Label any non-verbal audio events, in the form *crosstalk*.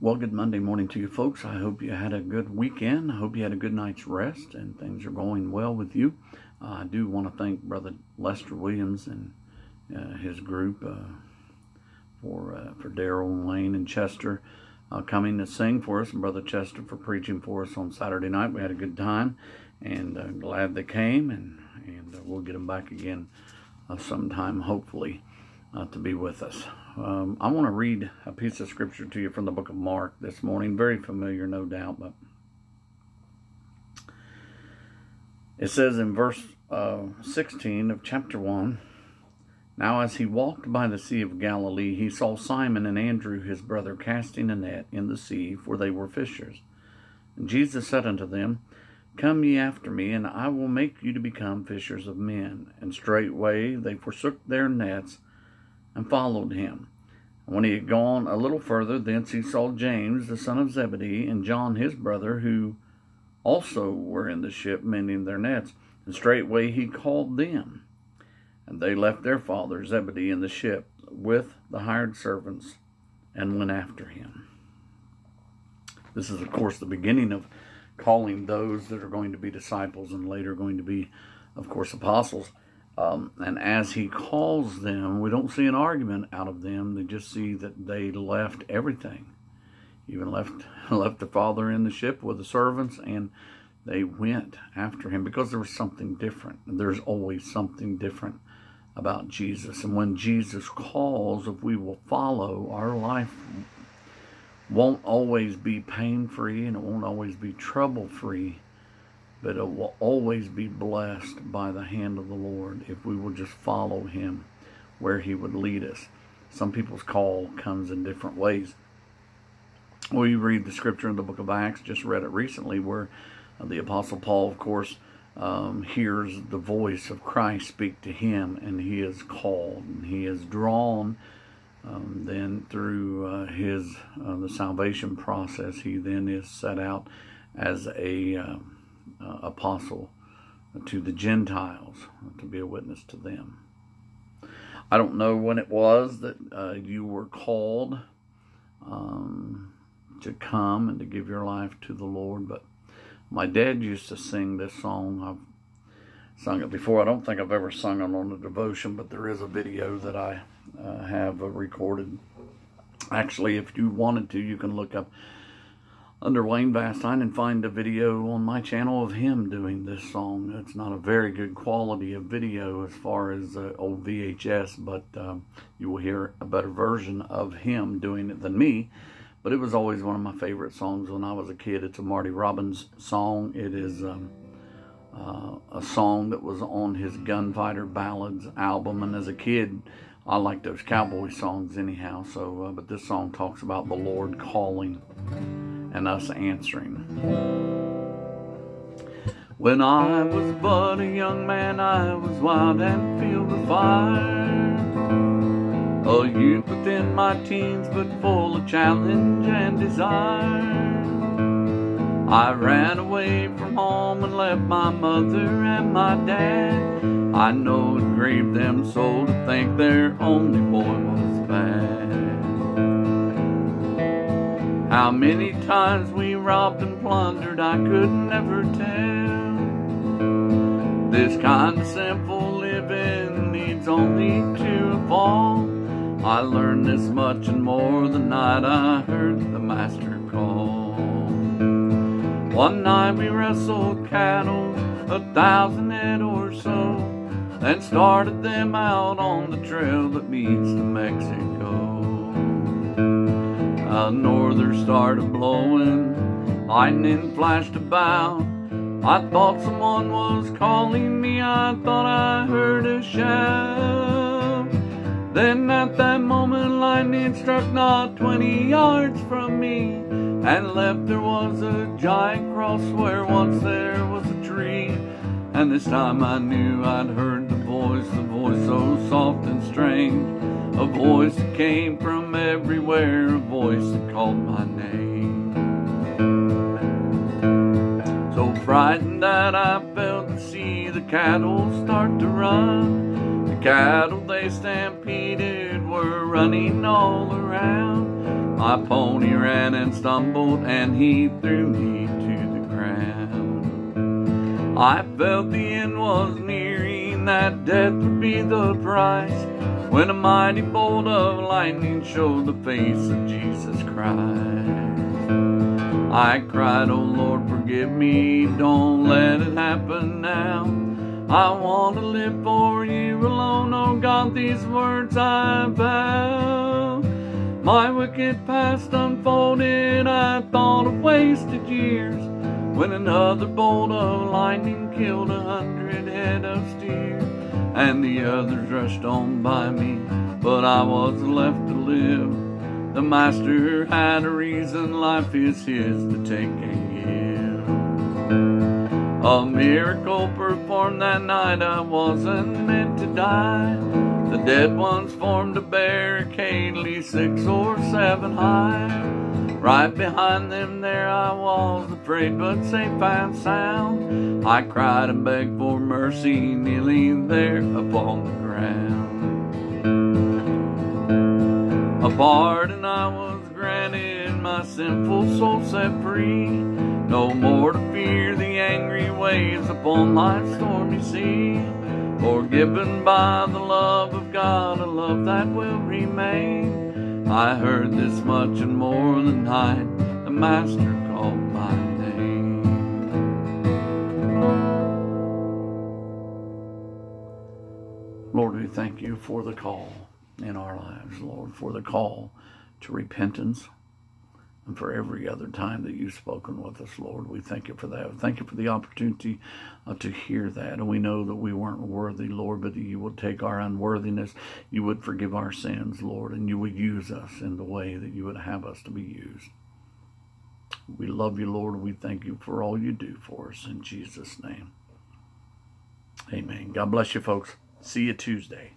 Well, good Monday morning to you folks. I hope you had a good weekend. I hope you had a good night's rest and things are going well with you. Uh, I do want to thank Brother Lester Williams and uh, his group uh, for uh, for Daryl and Lane and Chester uh, coming to sing for us, and Brother Chester for preaching for us on Saturday night. We had a good time, and uh, glad they came, and and we'll get them back again sometime, hopefully, to be with us. Um, I want to read a piece of scripture to you from the book of Mark this morning. Very familiar, no doubt, but it says in verse uh, 16 of chapter 1 Now, as he walked by the Sea of Galilee, he saw Simon and Andrew his brother casting a net in the sea, for they were fishers. And Jesus said unto them, Come ye after me, and I will make you to become fishers of men. And straightway they forsook their nets and followed him. And when he had gone a little further, thence he saw James, the son of Zebedee, and John his brother, who also were in the ship mending their nets. And straightway he called them. And they left their father Zebedee in the ship with the hired servants and went after him. This is, of course, the beginning of calling those that are going to be disciples and later going to be, of course, apostles. Um, and as he calls them, we don't see an argument out of them. They just see that they left everything, even left *laughs* left the father in the ship with the servants, and they went after him because there was something different. There's always something different about Jesus, and when Jesus calls, if we will follow, our life won't always be pain free, and it won't always be trouble free but it will always be blessed by the hand of the Lord if we will just follow Him where He would lead us. Some people's call comes in different ways. We read the scripture in the book of Acts, just read it recently, where the Apostle Paul, of course, um, hears the voice of Christ speak to him, and he is called, and he is drawn. Um, then through uh, his uh, the salvation process, he then is set out as a um, uh, apostle to the Gentiles to be a witness to them. I don't know when it was that uh, you were called um, to come and to give your life to the Lord, but my dad used to sing this song. I've sung it before. I don't think I've ever sung it on a devotion, but there is a video that I uh, have recorded. Actually, if you wanted to, you can look up under Wayne Vastine and find a video on my channel of him doing this song. It's not a very good quality of video as far as uh, old VHS, but um, you will hear a better version of him doing it than me. But it was always one of my favorite songs when I was a kid. It's a Marty Robbins song. It is um, uh, a song that was on his Gunfighter Ballads album. And as a kid, I like those cowboy songs anyhow. So, uh, but this song talks about the Lord calling and us answering. When I was but a young man, I was wild and filled with fire. A youth within my teens, but full of challenge and desire. I ran away from home and left my mother and my dad. I know it grieved them so to think their only boy was bad. How many times we robbed and plundered, I could never tell. This kind of simple living needs only to fall. I learned this much and more the night I heard the master call. One night we wrestled cattle, a thousand head or so, then started them out on the trail that leads to Mexico. A norther started blowing, lightning flashed about. I thought someone was calling me, I thought I heard a shout. Then at that moment, lightning struck not twenty yards from me, and left there was a giant cross where once there was a tree. And this time I knew I'd heard the voice, the voice so soft and strange. A voice that came from everywhere, a voice that called my name. So frightened that I felt to see the cattle start to run. The cattle they stampeded were running all around. My pony ran and stumbled, and he threw me to the ground. I felt the end was nearing, that death would be the price. When a mighty bolt of lightning showed the face of Jesus Christ. I cried, Oh Lord, forgive me, don't let it happen now. I want to live for you alone, oh God, these words I vow. My wicked past unfolded, I thought of wasted years. When another bolt of lightning killed a hundred head of steer, and the others rushed on by me, but I was left to live. The master had a reason, life is his to take and give. A miracle performed that night, I wasn't meant to die. The dead ones formed a barricade, at least six or seven high. Right behind them there I was, afraid but safe and sound. I cried and begged for mercy, kneeling there upon the ground. A pardon I was granted, my sinful soul set free. No more to fear the angry waves upon life's stormy sea. Forgiven by the love of God, a love that will remain. I heard this much and more than night, the Master called my name. Lord, we thank you for the call in our lives, Lord, for the call to repentance and for every other time that you've spoken with us, Lord. We thank you for that. Thank you for the opportunity uh, to hear that. And we know that we weren't worthy, Lord, but you would take our unworthiness, you would forgive our sins, Lord, and you would use us in the way that you would have us to be used. We love you, Lord. We thank you for all you do for us in Jesus' name. Amen. God bless you, folks. See you Tuesday.